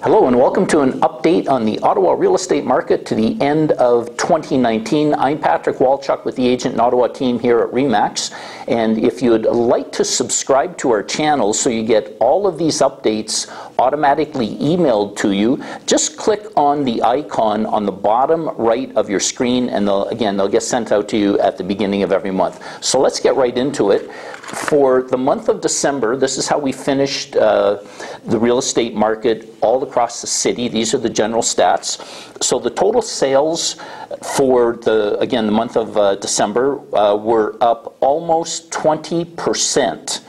Hello and welcome to an update on the Ottawa real estate market to the end of 2019. I'm Patrick Walchuk with the Agent in Ottawa team here at REMAX. And if you'd like to subscribe to our channel so you get all of these updates automatically emailed to you, just click on the icon on the bottom right of your screen and they'll, again, they'll get sent out to you at the beginning of every month. So let's get right into it. For the month of December, this is how we finished uh, the real estate market all across the city. These are the general stats. So the total sales for the, again, the month of uh, December uh, were up almost 20%.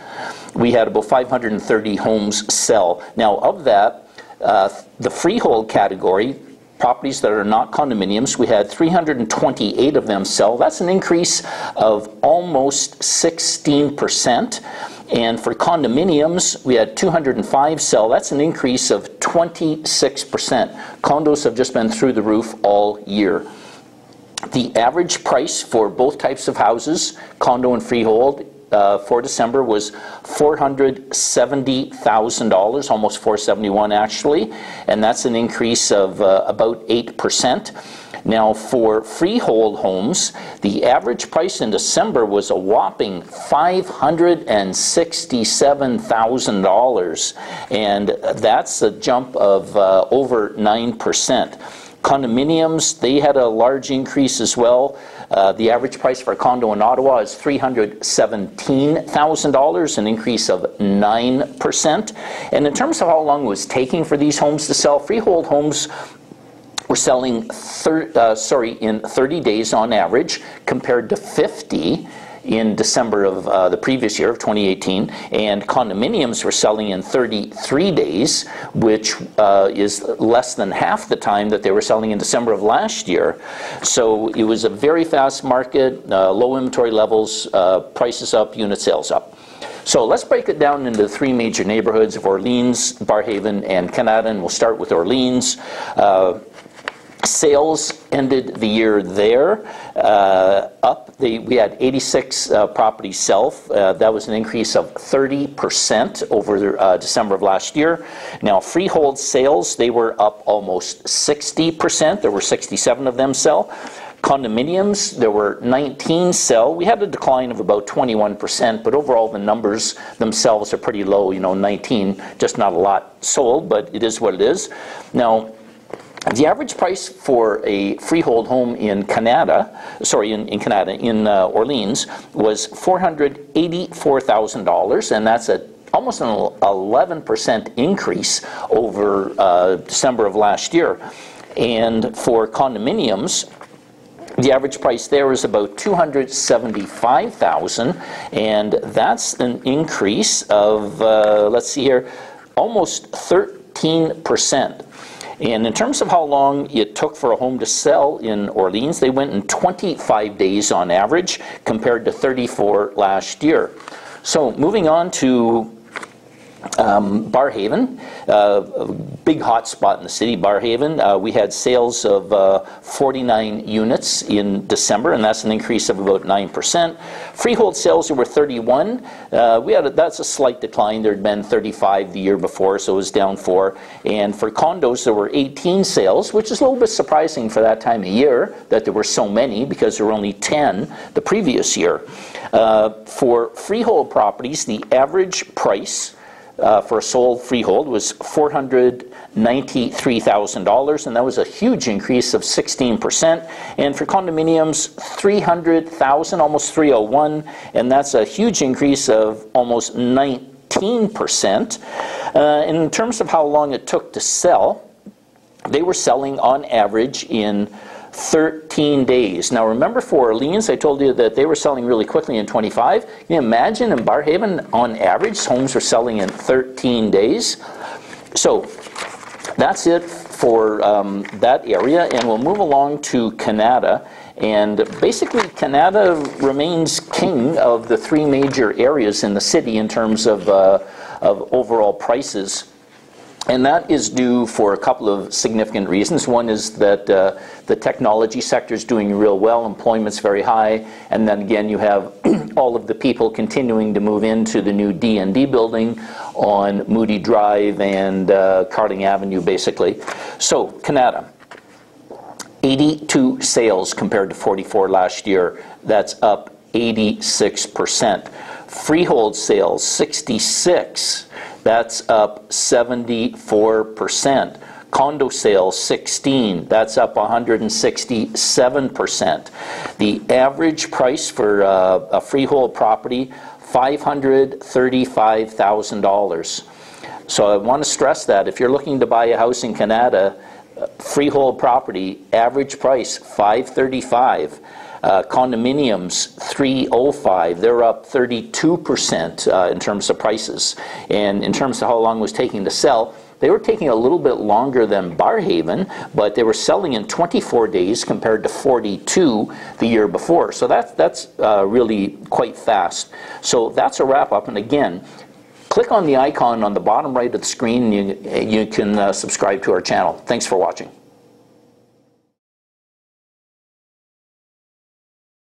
We had about 530 homes sell. Now, of that, uh, the freehold category, properties that are not condominiums. We had 328 of them sell. That's an increase of almost 16%. And for condominiums, we had 205 sell. That's an increase of 26%. Condos have just been through the roof all year. The average price for both types of houses, condo and freehold, uh, for December was $470,000, almost $471 actually, and that's an increase of uh, about 8%. Now, for freehold homes, the average price in December was a whopping $567,000, and that's a jump of uh, over 9%. Condominiums, they had a large increase as well. Uh, the average price for a condo in Ottawa is $317,000, an increase of 9%. And in terms of how long it was taking for these homes to sell, freehold homes were selling uh, sorry, in 30 days on average compared to 50 in December of uh, the previous year, of 2018, and condominiums were selling in 33 days, which uh, is less than half the time that they were selling in December of last year. So it was a very fast market, uh, low inventory levels, uh, prices up, unit sales up. So let's break it down into three major neighborhoods of Orleans, Barrhaven, and Kanata, and we'll start with Orleans. Uh, Sales ended the year there uh, up. The, we had 86 uh, properties sell. Uh, that was an increase of 30% over uh, December of last year. Now, freehold sales, they were up almost 60%. There were 67 of them sell. Condominiums, there were 19 sell. We had a decline of about 21%, but overall the numbers themselves are pretty low. You know, 19, just not a lot sold, but it is what it is. Now, the average price for a freehold home in Canada, sorry, in, in Canada, in uh, Orleans, was $484,000, and that's a almost an 11% increase over uh, December of last year. And for condominiums, the average price there is about 275,000 and that's an increase of uh, let's see here almost 13%. And in terms of how long it took for a home to sell in Orleans, they went in 25 days on average compared to 34 last year. So moving on to um, Barrhaven, uh, a big hot spot in the city, Barrhaven. Uh, we had sales of uh, 49 units in December, and that's an increase of about 9%. Freehold sales were 31. Uh, we had a, that's a slight decline. There had been 35 the year before, so it was down four. And for condos, there were 18 sales, which is a little bit surprising for that time of year that there were so many because there were only 10 the previous year. Uh, for freehold properties, the average price uh, for a sold freehold was $493,000, and that was a huge increase of 16%. And for condominiums, 300,000, almost 301, and that's a huge increase of almost 19%. Uh, in terms of how long it took to sell, they were selling on average in 13 days. Now remember for Orleans, I told you that they were selling really quickly in 25. Can you imagine in Barrhaven, on average, homes are selling in 13 days? So that's it for um, that area, and we'll move along to Kanata. And basically, Kanata remains king of the three major areas in the city in terms of, uh, of overall prices. And that is due for a couple of significant reasons. One is that uh, the technology sector is doing real well, employment's very high, and then again you have all of the people continuing to move into the new DND building. on Moodie Drive and uh, Carling Avenue, basically. So, Kanata. 82 sales compared to 44 last year. That's up 86%. Freehold sales, 66. That's up 74%. Condo sales, 16. That's up 167%. The average price for uh, a freehold property, $535,000. So I want to stress that if you're looking to buy a house in Kanata, uh, freehold property, average price 535. Uh, condominiums 305 they're up 32% uh, in terms of prices and in terms of how long it was taking to sell they were taking a little bit longer than Barrhaven, but they were selling in 24 days compared to 42 the year before. So that, that's uh, really quite fast. So that's a wrap up. And again, click on the icon on the bottom right of the screen and you, you can uh, subscribe to our channel. Thanks for watching.